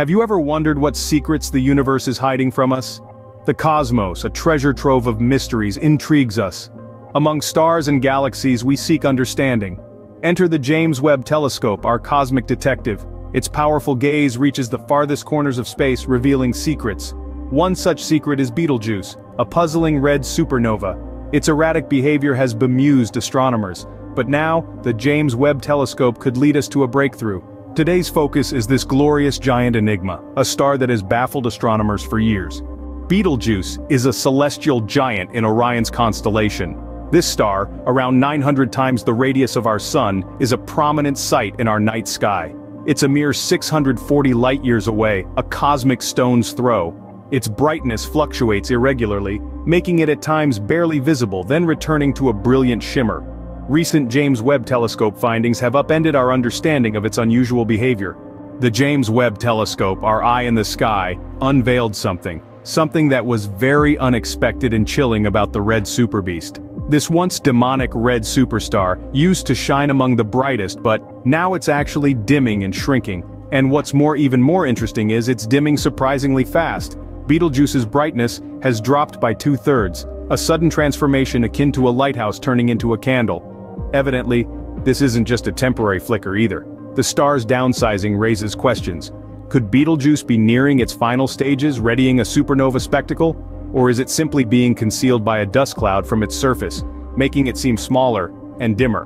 Have you ever wondered what secrets the universe is hiding from us? The cosmos, a treasure trove of mysteries, intrigues us. Among stars and galaxies we seek understanding. Enter the James Webb Telescope, our cosmic detective. Its powerful gaze reaches the farthest corners of space revealing secrets. One such secret is Betelgeuse, a puzzling red supernova. Its erratic behavior has bemused astronomers, but now, the James Webb Telescope could lead us to a breakthrough. Today's focus is this glorious giant enigma, a star that has baffled astronomers for years. Betelgeuse is a celestial giant in Orion's constellation. This star, around 900 times the radius of our sun, is a prominent sight in our night sky. It's a mere 640 light-years away, a cosmic stone's throw. Its brightness fluctuates irregularly, making it at times barely visible then returning to a brilliant shimmer. Recent James Webb Telescope findings have upended our understanding of its unusual behavior. The James Webb Telescope, our eye in the sky, unveiled something. Something that was very unexpected and chilling about the red superbeast. This once demonic red superstar used to shine among the brightest but now it's actually dimming and shrinking. And what's more even more interesting is it's dimming surprisingly fast. Betelgeuse's brightness has dropped by two-thirds, a sudden transformation akin to a lighthouse turning into a candle. Evidently, this isn't just a temporary flicker either. The star's downsizing raises questions. Could Betelgeuse be nearing its final stages readying a supernova spectacle? Or is it simply being concealed by a dust cloud from its surface, making it seem smaller and dimmer?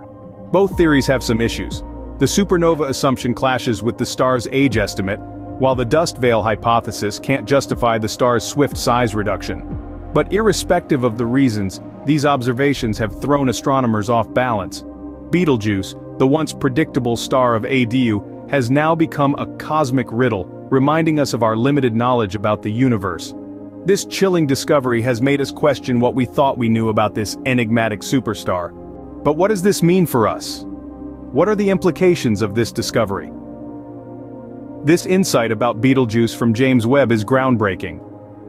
Both theories have some issues. The supernova assumption clashes with the star's age estimate, while the dust veil hypothesis can't justify the star's swift size reduction. But irrespective of the reasons, these observations have thrown astronomers off balance. Betelgeuse, the once predictable star of ADU, has now become a cosmic riddle, reminding us of our limited knowledge about the universe. This chilling discovery has made us question what we thought we knew about this enigmatic superstar. But what does this mean for us? What are the implications of this discovery? This insight about Betelgeuse from James Webb is groundbreaking.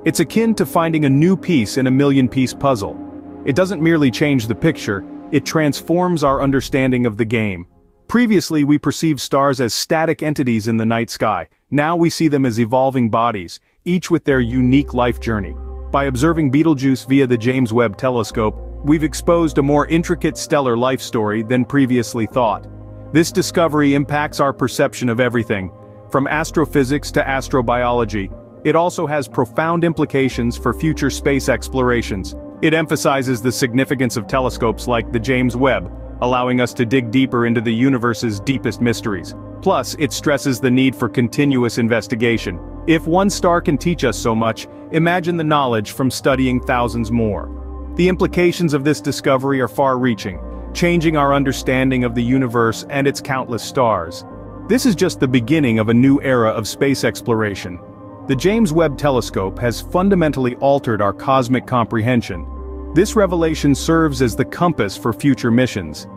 It's akin to finding a new piece in a million-piece puzzle. It doesn't merely change the picture, it transforms our understanding of the game. Previously we perceived stars as static entities in the night sky, now we see them as evolving bodies, each with their unique life journey. By observing Betelgeuse via the James Webb Telescope, we've exposed a more intricate stellar life story than previously thought. This discovery impacts our perception of everything, from astrophysics to astrobiology. It also has profound implications for future space explorations. It emphasizes the significance of telescopes like the James Webb, allowing us to dig deeper into the universe's deepest mysteries. Plus, it stresses the need for continuous investigation. If one star can teach us so much, imagine the knowledge from studying thousands more. The implications of this discovery are far-reaching, changing our understanding of the universe and its countless stars. This is just the beginning of a new era of space exploration, the James Webb Telescope has fundamentally altered our cosmic comprehension. This revelation serves as the compass for future missions.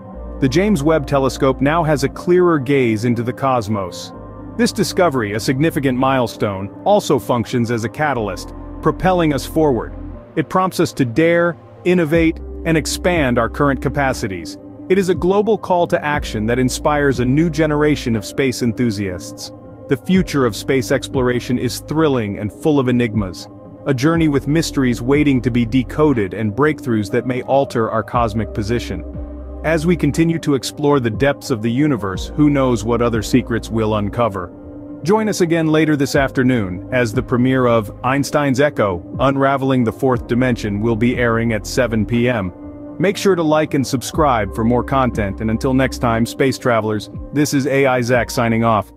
The James Webb Telescope now has a clearer gaze into the cosmos. This discovery, a significant milestone, also functions as a catalyst, propelling us forward. It prompts us to dare, innovate, and expand our current capacities. It is a global call to action that inspires a new generation of space enthusiasts. The future of space exploration is thrilling and full of enigmas. A journey with mysteries waiting to be decoded and breakthroughs that may alter our cosmic position. As we continue to explore the depths of the universe, who knows what other secrets we'll uncover. Join us again later this afternoon, as the premiere of Einstein's Echo, Unraveling the Fourth Dimension will be airing at 7 p.m. Make sure to like and subscribe for more content and until next time space travelers, this is AI Zak signing off.